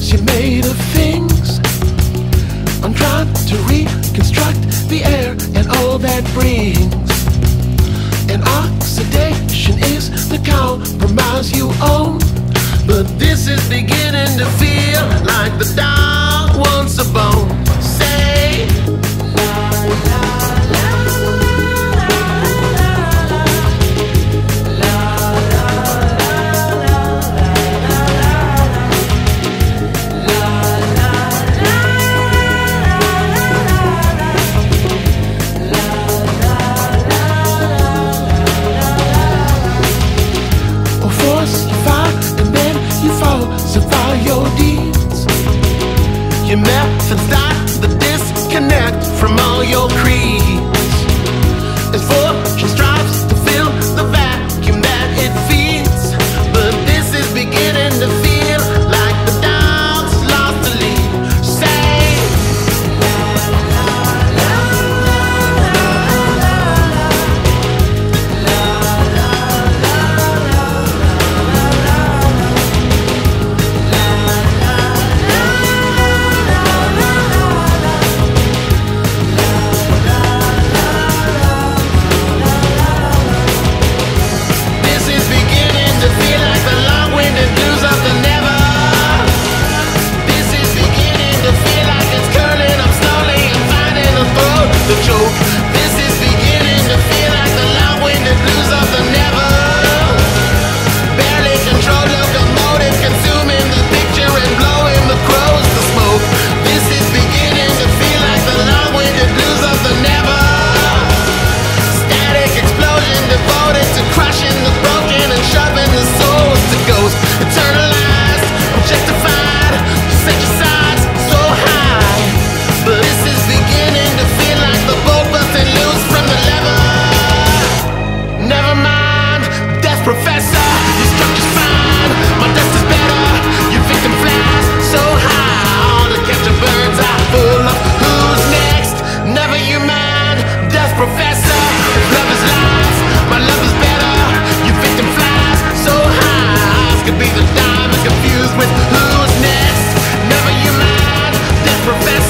She made of things. I'm trying to reconstruct the air and all that brings. And oxidation is the compromise you own. But this is beginning to feel like the Your methods start the disconnect from all your creeds. As fortune could be the diamond confused with who's next. Never you mind, this professor.